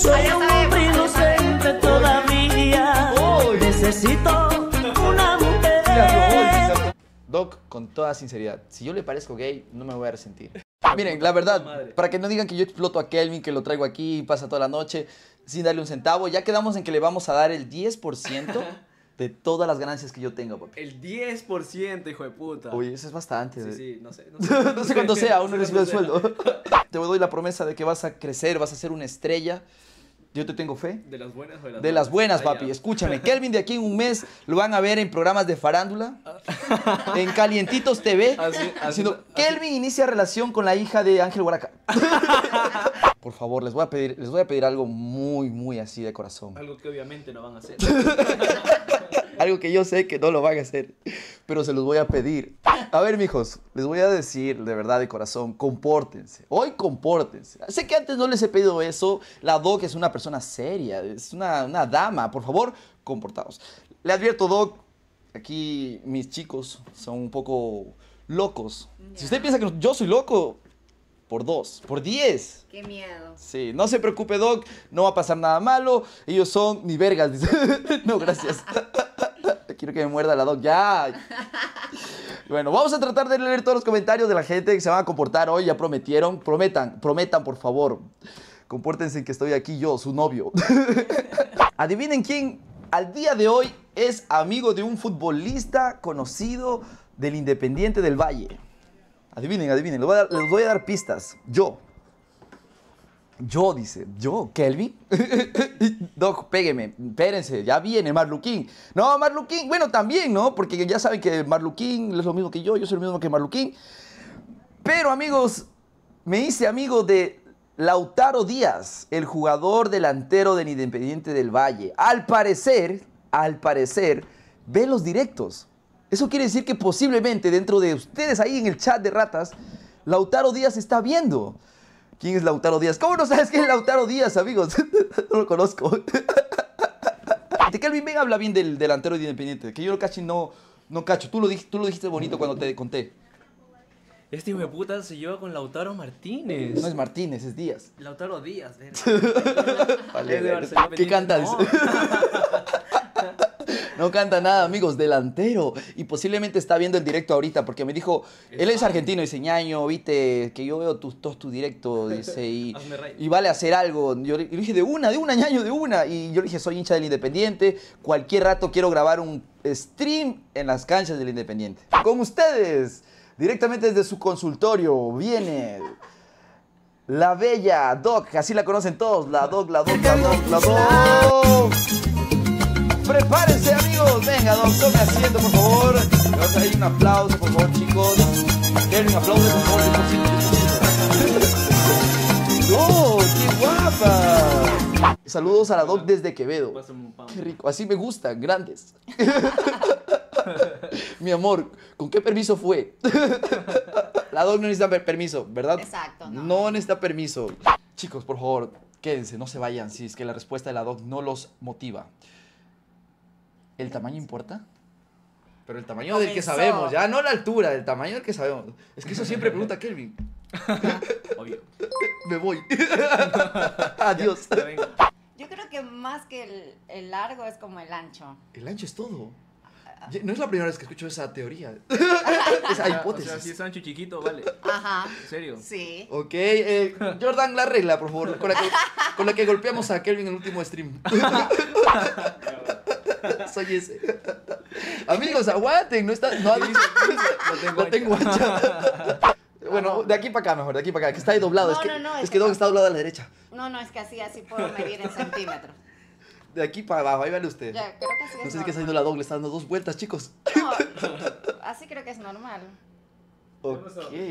Soy un hombre inocente todavía. Necesito una mujer. Doc, con toda sinceridad, si yo le parezco gay, no me voy a resentir. Miren, la verdad, madre. para que no digan que yo exploto a Kelvin, que lo traigo aquí y pasa toda la noche sin darle un centavo, ya quedamos en que le vamos a dar el 10% de todas las ganancias que yo tenga, papi. El 10%, hijo de puta. Uy, eso es bastante. Sí, sí, no sé. No sé, no sé cuánto sea, aún no sé recibo el sueldo. Te doy la promesa de que vas a crecer, vas a ser una estrella. Yo te tengo fe. ¿De las buenas o de las De las buenas, Ah, papi. Escúchame, Kelvin de aquí en un mes lo van a ver en programas de farándula, en Calientitos TV, Así- así- diciendo, así- Kelvin inicia relación con la hija de Ángel Huaraca. Por favor, les voy a pedir, les voy a pedir algo muy, muy así de corazón. Algo que obviamente no van a hacer. Algo que yo sé que no lo van a hacer, pero se los voy a pedir. A ver, mijos, les voy a decir de verdad de corazón, compórtense. Hoy compórtense. Sé que antes no les he pedido eso. La Doc es una persona seria, es una, una dama. Por favor, comportaos. Le advierto, Doc, aquí mis chicos son un poco locos. Si usted piensa que yo soy loco, por dos, por diez. Qué miedo. Sí, no se preocupe, Doc, no va a pasar nada malo. Ellos son ni vergas. no, gracias. Quiero que me muerda la Doc, ya. Bueno, vamos a tratar de leer todos los comentarios de la gente que se van a comportar hoy. Ya prometieron. Prometan, prometan, por favor. Compórtense que estoy aquí yo, su novio. Adivinen quién al día de hoy es amigo de un futbolista conocido del Independiente del Valle. Adivinen, adivinen. Les voy a dar, voy a dar pistas. Yo. Yo, dice. Yo, Kelvin. Doc, pégueme. Espérense, ya viene Marluquín. No, Marluquín. Bueno, también, ¿no? Porque ya saben que Marluquín es lo mismo que yo. Yo soy lo mismo que Marluquín. Pero, amigos, me hice amigo de Lautaro Díaz, el jugador delantero del Independiente del Valle. Al parecer, al parecer, ve los directos. Eso quiere decir que posiblemente dentro de ustedes ahí en el chat de ratas, Lautaro Díaz está viendo. ¿Quién es Lautaro Díaz? ¿Cómo no sabes quién es Lautaro Díaz, amigos? no lo conozco. De Kelvin Ben habla bien del delantero de Independiente, que yo lo cacho y no, no cacho. Tú lo, dij- tú lo dijiste bonito cuando te conté. Este hijo de puta se lleva con Lautaro Martínez. No es Martínez, es Díaz. Lautaro Díaz, ver. Vale, Es de vale. Barcelona ¿Qué canta? No. No canta nada, amigos, delantero. Y posiblemente está viendo el directo ahorita porque me dijo, él es argentino, dice, ñaño, viste, que yo veo tus, todos tu directo, dice, y, vale hacer algo. Yo le yo le dije, de una, de una, ñaño, de una. Y yo le dije, soy hincha del Independiente, cualquier rato quiero grabar un stream en las canchas del Independiente. Con ustedes, directamente desde su consultorio, viene... La bella Doc, así la conocen todos, la Doc, la Doc, la Doc, la Doc. Prepárense venga Doc, tome asiento por favor. Vamos a un aplauso por favor chicos. Denle un aplauso por favor. ¡Oh, qué guapa! Saludos a la Doc desde Quevedo. Qué rico, así me gustan, grandes. Mi amor, ¿con qué permiso fue? La Doc no necesita per- permiso, ¿verdad? Exacto, no. No necesita permiso. Chicos, por favor, quédense, no se vayan si es que la respuesta de la Doc no los motiva. ¿El tamaño importa? Pero el tamaño del que Comenzó. sabemos, ya no la altura, el tamaño del que sabemos. Es que eso siempre pregunta Kelvin. Obvio. Me voy. Adiós. Ya vengo. Yo creo que más que el, el largo es como el ancho. El ancho es todo. Ya- No es la primera vez que escucho esa teoría. Esa O sea, hipótesis. O sea, si es ancho chiquito, vale. Ajá. ¿En serio? Sí. Ok, eh, Jordan, la regla, por favor, con la, que, con la que golpeamos a Kelvin en el último stream. Soy ese. Amigos, aguanten, no está. No. Lo la tengo ancha. Bueno, de aquí para acá mejor, de aquí para acá, que está ahí doblado. No, es que, no, no, es es que que Doc no. está doblado a la derecha. No, no, es que así, así puedo medir en centímetros. De aquí para abajo, ahí vale usted. Ya, creo que así no es sé si que está haciendo normal. la Doc, le está dando dos vueltas, chicos. No, así creo que es normal. Ok,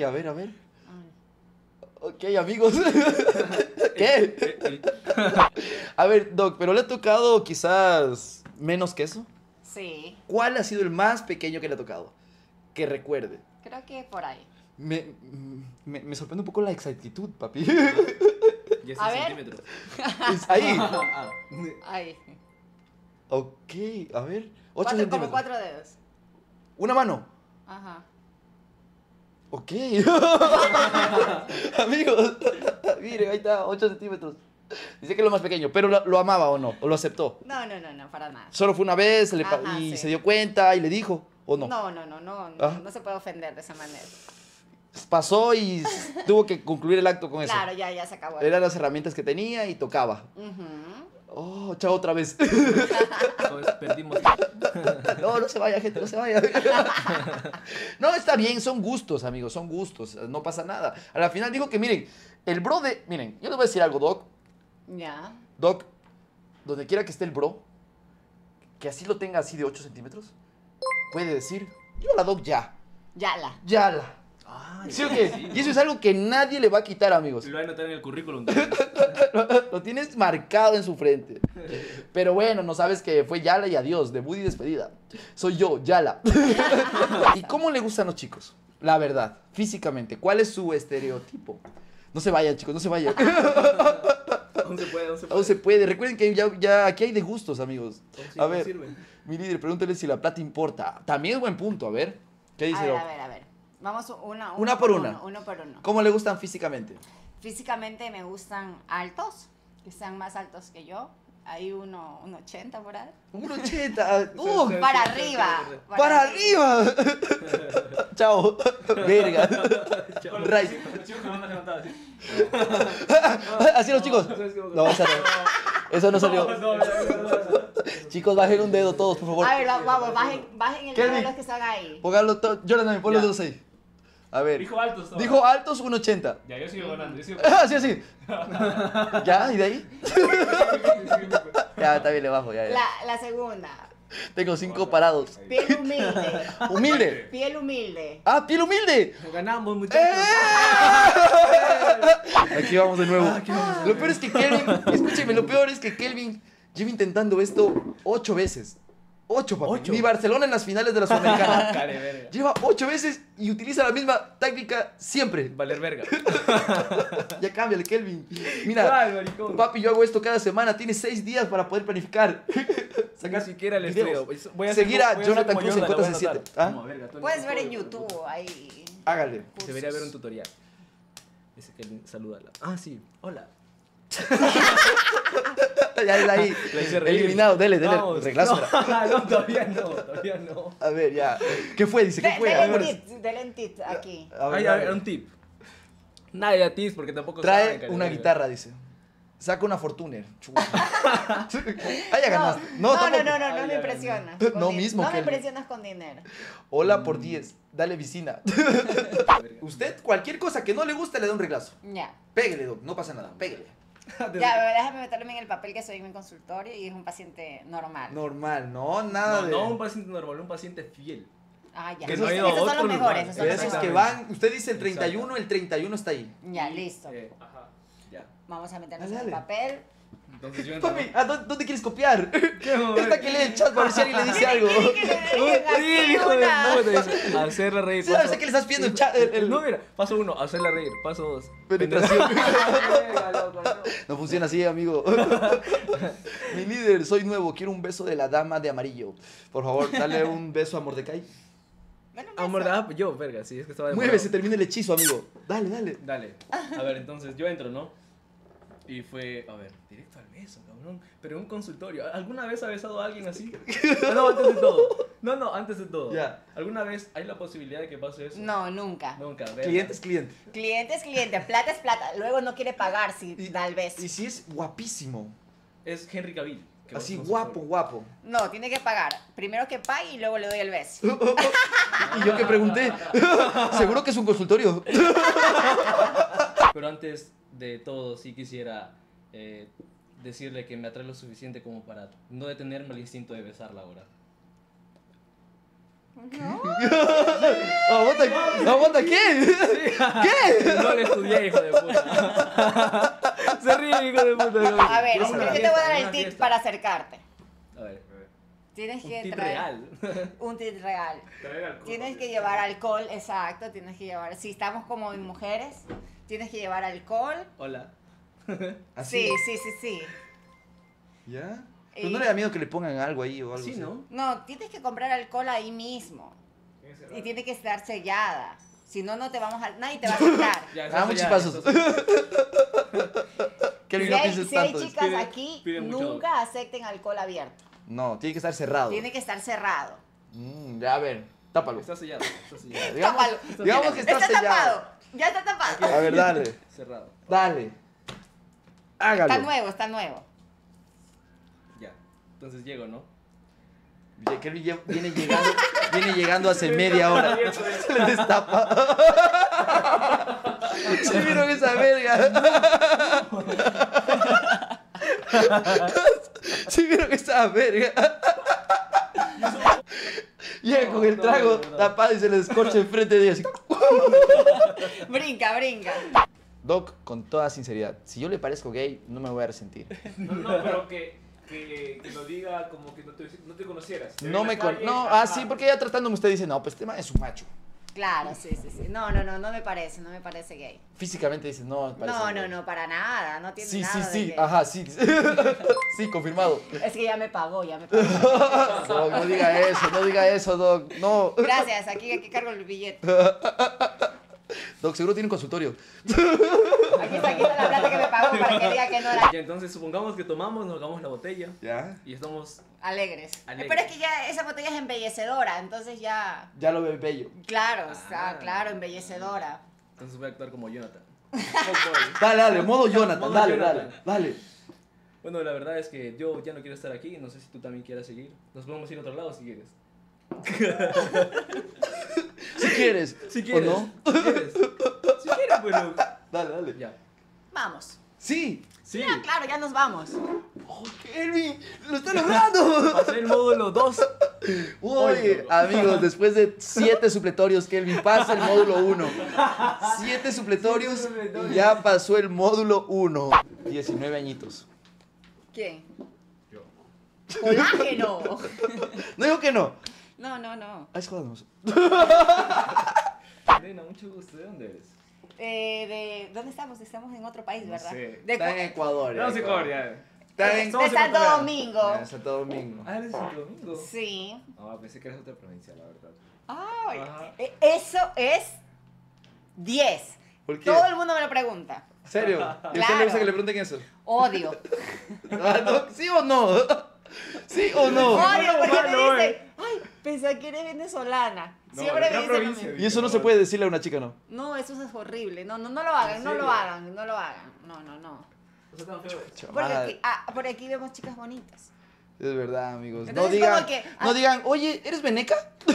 a ver, a ver. Ok, amigos. ¿Qué? A ver, Doc, pero le ha tocado quizás menos que eso. Sí, ¿Cuál ha sido el más pequeño que le ha tocado? Que recuerde. creo que por ahí. Me, me, me sorprende un poco la exactitud, papi. 10 A ver. centímetros. Es ahí. Ah, Ahí. Ok, a ver. 8 Cuatro, centímetros. como cuatro dedos. Una mano. Ajá. Ok. Amigos, miren, ahí está, 8 centímetros. Dice que es lo más pequeño, pero lo, lo amaba o no, o lo aceptó. No, no, no, no, para nada. Solo fue una vez le pa- Ajá, y sí. se dio cuenta y le dijo, ¿o no? No, no, no, no, no, Ah. no se puede ofender de esa manera. Pasó y tuvo que concluir el acto con eso. Claro, ya, ya se acabó. Eran las herramientas que tenía y tocaba. Oh, chao otra vez. Pues, perdimos. No, no se vaya, gente, no se vaya. No, está bien, son gustos, amigos, son gustos, no pasa nada. A la final dijo que, miren, el bro de... Miren, yo les voy a decir algo, Doc. Ya. Doc, donde quiera que esté el bro, que así lo tenga así de 8 centímetros, puede decir, yo la Doc ya, Ya la. ya la. Ay, ¿Sí o qué? sí. Y eso es algo que nadie le va a quitar, amigos. Lo voy a anotar en el currículum. Lo tienes marcado en su frente. Pero bueno, no sabes que fue Yala y adiós, debut y despedida. Soy yo, Yala. ¿Y cómo le gustan los chicos? La verdad, físicamente. ¿Cuál es su estereotipo? No se vayan, chicos, no se vayan. Aún se puede, aún se puede. Aún se puede. Recuerden que ya, ya aquí hay de gustos, amigos. Sí, A ver, sirve. mi líder, pregúntale si la plata importa. También es buen punto, a ver. ¿Qué dice? A ver, a ver, a ver. Vamos una, Una por una. Uno, uno por uno. ¿Cómo le gustan físicamente? Físicamente me gustan altos, que sean más altos que yo. Hay uno, un 80 por ahí. Un 80. ¡Uh! Para arriba. sí. ¡Para arriba! Chao. Verga. ¿sí? Así los chicos. No, no. Eso no salió. Chicos, bajen un dedo todos, por favor. A ver, va- vamos, bajen, bajen el dedo de los que están ahí. Pónganlo todo. Jonathan, pon los dedos ahí. A ver. Dijo altos. todo. Dijo altos 1.80. Ya, yo sigo ganando. Yo sigo Ah, sí, así. ¿Ya? ¿Y de ahí? Ya, también le bajo, ya, ya. La, la segunda, Tengo cinco parados. piel humilde. Humilde. Piel humilde. ¡Ah, piel humilde! Ganamos, muchachos. Aquí vamos de nuevo. Lo peor es que Kelvin, escúcheme, lo peor es que Kelvin lleva intentando esto ocho veces. Ocho, papi. ¿Ocho? Ni Barcelona en las finales de la Sudamericana. Care, verga. Lleva ocho veces y utiliza la misma táctica siempre. Valer verga. Ya cámbiale, Kelvin. Mira, ¿Cuál, maricón? papi, yo hago esto cada semana. Tienes seis días para poder planificar. Ni siquiera videos. estreo. Voy a hacer Seguir a voy hacer Jonathan Cruz en a cuotas de siete. ¿Ah? Verga, Puedes ver en. YouTube ahí. Hágale. Debería haber un tutorial. Dice que salúdala. Ah, sí. Hola. Ya es ahí. La hice reír. Eliminado, dele, dele. Vamos. Reglazo. No, no, todavía no, todavía no. A ver, ya. ¿Qué fue? Dice, ¿qué De- fue? A Denle ver. tit, denle tit aquí. A ver, Ay, a ver. un tip. Nadie a tips porque tampoco Trae una guitarra, dice. Saca una Fortuner. Ah, ya No, ganaste. no, no, no, no, no Ay, me impresionas. no. No mismo, No me impresionas con dinero. Hola por 10. Dale vicina. Usted, cualquier cosa que no le guste, le da un reglazo. Ya. Pégale, doc. No pasa nada. Pégale. Ya, pero déjame meterme en el papel que soy en mi consultorio y es un paciente normal. Normal, no, nada No, de. no un paciente normal, un paciente fiel. Ah, ya. Que Esos, no ha ido a esos son los mejores. Esos son los Esos que van. Usted dice el 31, el 31 está ahí. Ya, listo. Eh, ajá. Ya. Vamos a meternos Dale, en el dale. papel. Entonces yo entro. Papi, ¿a dónde, dónde quieres copiar? ¿Qué? Esta que lee el chat para ver si alguien le dice algo. ¿Quiere que Sí, hijo de puta, Hacerla reír. Sí, ¿sabes a qué le estás pidiendo el chat? El- el- No, mira, paso uno, hacerla reír. Paso dos. Penetración. Verga, loco, no. No funciona así, amigo. Mi líder, soy nuevo. Quiero un beso de la dama de amarillo. Por favor, dale un beso a Mordecai. Bueno, Amor, beso. ah, yo, verga, sí, es que estaba de Mueve, se termina el hechizo, amigo. Dale, dale. Dale. A ver, entonces yo entro, ¿no? Y fue, a ver, directo al beso, cabrón. Pero en un consultorio. ¿Alguna vez ha besado a alguien así? No, no, antes de todo. No, no, antes de todo. Ya. ¿Alguna vez hay la posibilidad de que pase eso? No, nunca. Nunca. Cliente es cliente. Cliente es cliente, plata es plata. Luego no quiere pagar si Y- da el beso. Y si es guapísimo. Es Henry Cavill. Así, guapo, guapo. No, tiene que pagar. Primero que pague y luego le doy el beso. Y yo que pregunté, seguro que es un consultorio. Pero antes de todo, sí quisiera eh, decirle que me atrae lo suficiente como para no detenerme el instinto de besarla ahora. Aguanta, aguanta, ¿qué? ¿Qué? No le estudié, hijo de puta. Se ríe, hijo de puta. A ver, yo te voy a dar el tip para acercarte. A ver, Tienes un que tip traer real. un tip real. Tienes que llevar alcohol, exacto, tienes que llevar, si estamos como en mujeres, tienes que llevar alcohol. Hola. Así. Sí, sí, sí, sí. ¿Ya? Pero no le da miedo que le pongan algo ahí o algo Sí, así. ¿no? No, tienes que comprar alcohol ahí mismo. Y tiene que estar sellada. Si no, no te vamos a... Nadie te va a aceptar. Ya, Ah. Kelvin, si no hay, si hay chicas Pide- aquí, pide nunca acepten alcohol abierto. No, tiene que estar cerrado. Tiene que estar cerrado. Mm, ya, a ver, tápalo. Está sellado, está sellado. Digamos, Tápalo. digamos que está, sellado. tapado. Ya está tapado. A ver, dale. Cerrado. Dale. Hágalo. Está nuevo, está nuevo. Ya. Entonces llego, ¿no? Viene llegando, viene llegando hace media hora. Se le destapa. ¿Sí vieron esa verga? ¿Sí vieron esa verga? Llega con el No, trago no, no, no. tapado y se le descorcha enfrente de ella así. Brinca, brinca. Doc, con toda sinceridad, si yo le parezco gay, no me voy a resentir. No, no, pero que, que, que lo diga como que no te, no te conocieras. Te No me con... No, ajá. ah, sí, porque ya tratándome usted dice, no, pues este man es un macho. Claro, sí, sí, sí. No, no, no, no me parece, no me parece gay. Físicamente dices, no, me parece No, gay". no, no, para nada. No tiene Sí, nada sí, de sí, gay. ajá, sí. Sí, confirmado. Es que ya me pagó, ya me pagó. Doc, no diga eso, no diga eso, Doc. No. Gracias, aquí, aquí cargo el billete. Doc, seguro tiene un consultorio. Aquí está, aquí está la plata que me pagó para que diga que no era Ya, entonces supongamos que tomamos, nos hagamos la botella ¿Ya? y estamos. alegres. Alegres. Pero es que ya esa botella es embellecedora, entonces ya... Ya lo ve bello. Claro, está, Ah. claro, embellecedora. Entonces voy a actuar como Jonathan. Dale, dale, modo Jonathan, Modo dale, Jonathan. dale, dale. Bueno, la verdad es que yo ya no quiero estar aquí. No sé si tú también quieras seguir. Nos podemos ir a otro lado si quieres. Si quieres. Si ¿O quieres. no? Si quieres. Si quieres, bueno. Dale, dale. Ya. Vamos. Sí. Sí. Ah, claro, ya nos vamos. Oh, Kelvin, lo está logrando. Pasé el módulo 2. Uy, amigos, después de siete supletorios, Kelvin pasa el módulo 1. Siete supletorios y ya pasó el módulo 1. 19 añitos. ¿Quién? Yo. Colágeno. No digo que no. No, no, no. Ahí jodamos. Nena, mucho gusto. ¿De dónde eres? Eh, de, ¿Dónde estamos? Estamos en otro país, No ¿verdad? sé. De, Está en Ecuador. A ya, Ecuador, ya. Está en de Somos Santo. Domingo. Ya, Santo Domingo. Ah, eres de Santo Domingo. Sí. Ah, pensé que eras de otra provincia, la verdad. Ay, e- eso es 10. ¿Por qué? Todo el mundo me lo pregunta. ¿En serio? ¿Y a usted Claro. le gusta que le pregunten eso? Odio. Ah, no, ¿Sí o no? ¿Sí o no? Odio porque me malo, dicen, ay, pensé que eres venezolana. No, Siempre me dicen lo provincia. mismo. Y eso no se puede decirle a una chica, ¿no? No, eso es horrible. No, no, no lo hagan, ¿En no lo hagan, no lo hagan. No, no, no. Feo. Porque aquí, ah, por aquí vemos chicas bonitas. Es verdad, amigos. no digan, que- no digan, oye, ¿eres veneca?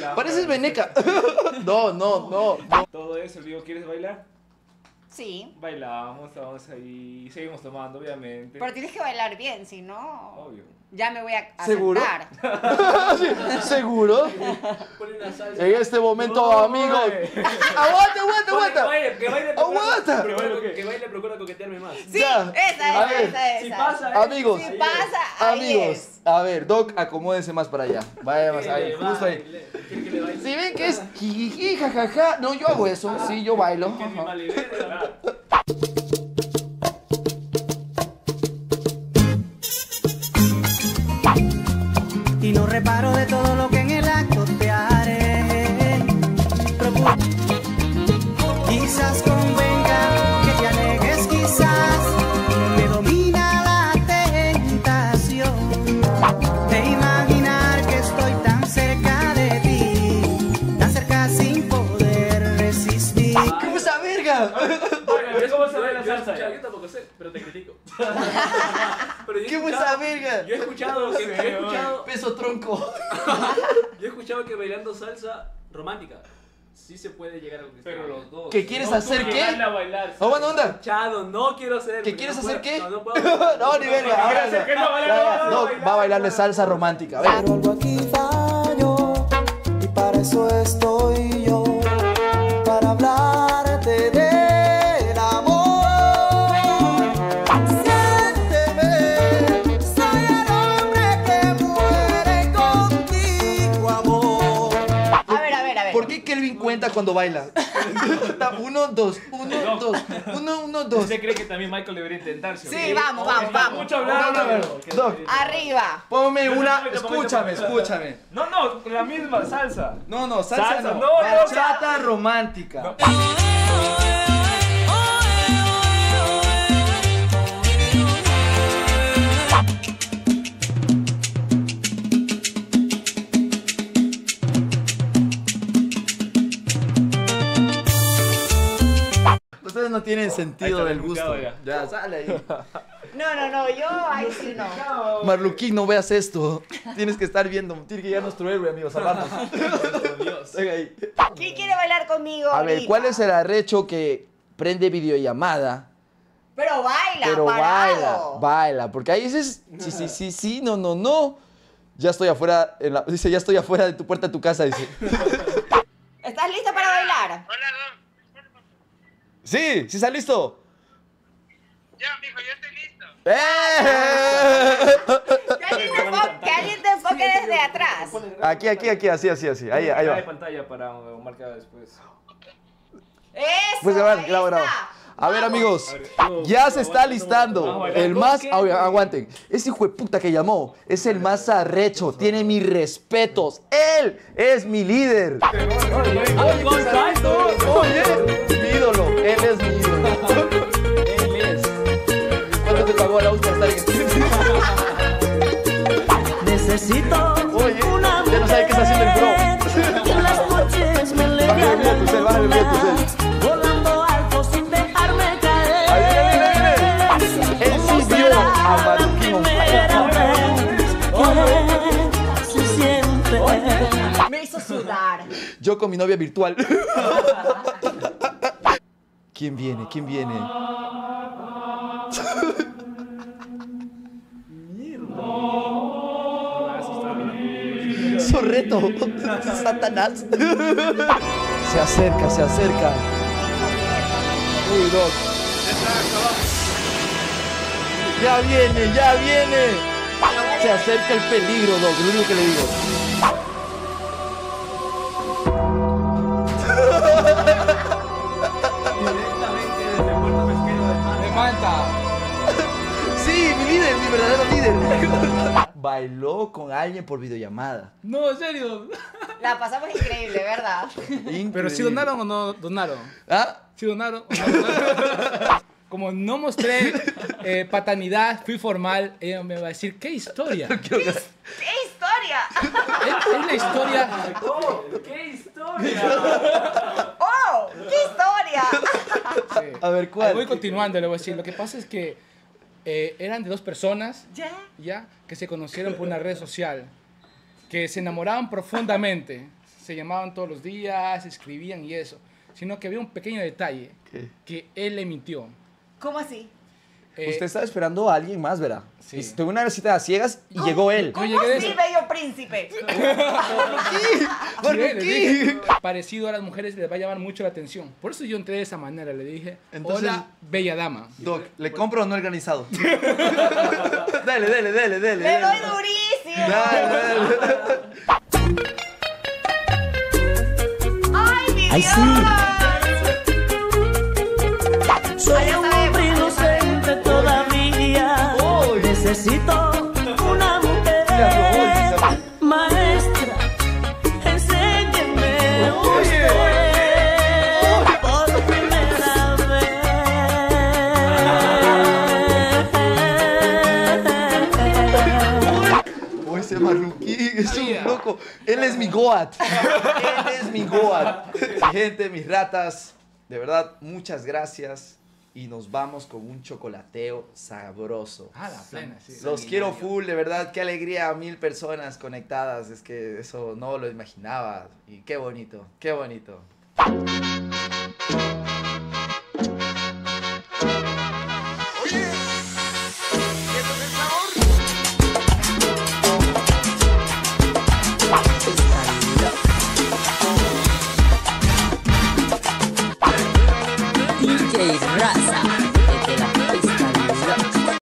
Largo. Pareces veneca. no, no, no, no. Todo eso, digo, ¿quieres bailar? Sí. Bailamos, vamos ahí y seguimos tomando, obviamente. Pero tienes que bailar bien, si no, Obvio. Ya me voy a a ¿Seguro? ¿Seguro? En este momento, No, amigos. ¡Aguanta, aguanta, Que aguanta! baile, que baile, ¡Aguanta! procura, que baile, procura coquetearme más. Sí, Ya. esa, A esa, ver, esa, esa. Si pasa, eh. Amigos. Si pasa, ahí Amigos, es. a ver, Doc, acomódense más para allá. Vaya más ahí, justo ahí. Si ven que es jijiji, jajaja, no, yo hago eso, sí, yo bailo. Que ajá. malibera. y no reparo de todo Pero yo ¿Qué fue esa verga? Yo he escuchado que, yo he escuchado, Peso tronco. Yo he escuchado que bailando salsa romántica sí se puede llegar a conquistar. Pero los dos. ¿Qué quieres No, hacer qué? a bailar. ¿Oh, buena onda? Escuchado, no quiero hacer. ¿Qué porque quieres no hacer puedo- qué? No, no puedo. No, ni verga, ahora no. va a bailarle salsa romántica, a ver. Pero algo aquí fallo y para eso estoy qué Kelvin cuenta cuando baila? Uno, dos, uno, dos, uno, uno, dos. ¿Usted cree que también Michael debería intentarse? Sí, vamos, vamos, Está vamos. mucho hablando. No, no, no, pero- Doc. Arriba. Ponme una. Escúchame, escúchame. No, no, la misma salsa. No, no, salsa, Salsa, no. no, no, Bachata romántica. No tienen sentido del gusto. desmuteado Ya, sale ahí. No, no, no, yo ahí sí no. Marluquín, no veas esto. Tienes que estar viendo. Tiene que llegar nuestro héroe, amigo, salvarnos. Venga ahí. ¿Quién quiere bailar conmigo? A ver, ahorita? ¿cuál es el arrecho que prende videollamada? Pero baila, Pero baila, parado. baila. Porque ahí dices, sí, sí, sí, sí, no, no, no. Ya estoy afuera, en la- dice, ya estoy afuera de tu puerta de tu casa, dice. ¿Estás lista para bailar? Sí, sí está listo. Ya, mijo, yo estoy listo. ¡Eh! Que alguien te enfoque, que alguien te enfoque desde atrás. Aquí, aquí, aquí, así, así, así. Ahí, ahí va. pantalla para uh, marcar después. Eso, Pues graba, graba. está. A ver, Vamos. amigos, ya se está listando. El ¿Con más, aguanten, ese hijo de puta que llamó es el más arrecho, tiene mis respetos. Él es mi líder. Oye, Necesito Oye, una ya no sabe qué está haciendo el mujer. En las noches me Bájale levanta Bluetooth, eh, bájale Bluetooth, Volando alto sin dejarme caer. Ahí viene, viene. Él sí vio a fire. Se siente. Me hizo sudar. Yo con mi novia virtual. ¿Quién viene? ¿Quién viene? Satanás. Se acerca, se acerca. Uy, Doc. Ya viene, ya viene. Se acerca el peligro, Doc, lo único que le digo. Directamente desde Puerto Pesquero. Me manta. Sí, mi líder, mi verdadero líder. Bailó con alguien por videollamada. No, en serio. La pasamos increíble, ¿verdad? Pero si donaron o no donaron. ¿Ah? Si donaron o no donaron. Como no mostré eh, patanidad, fui formal, ella me va a decir, ¿qué historia? ¡Qué historia! es la historia. ¡Oh, qué historia! ¡Oh! ¡Qué historia! A ver, Ahí ¿cuál? voy continuando, le voy a decir. Lo que pasa es que eh, eran de dos personas ¿Ya? ya que se conocieron por una red social, que se enamoraban profundamente, se llamaban todos los días, escribían y eso, sino que había un pequeño detalle, ¿Qué? que él le mintió. ¿Cómo así? Eh, Usted estaba esperando a alguien más, ¿verdad? Sí. Y tuvo una visita a ciegas y llegó él. ¿Cómo llegué de así, eso. bello príncipe? ¿Por sí, qué? parecido a las mujeres les va a llamar mucho la atención. Por eso yo entré de esa manera, le dije, Entonces- hola, bella dama. Doc, ¿le compro o no organizado? dale, dale, dale, dale. ¡Le doy durísimo! Dale, dale. ¡Ay, mi Ay, Dios! sí. Soy Necesito una mujer. Maestra, enséñeme usted por primera vez. Uy, ese marroquí es un loco. Él es mi Goat. Él es mi Goat. Mi gente, mis ratas, de verdad, muchas gracias. Y nos vamos con un chocolateo sabroso. Ah, la plena, sí. Los quiero full, de verdad, qué alegría, mil personas conectadas, es que eso no lo imaginaba. Y qué bonito, qué bonito.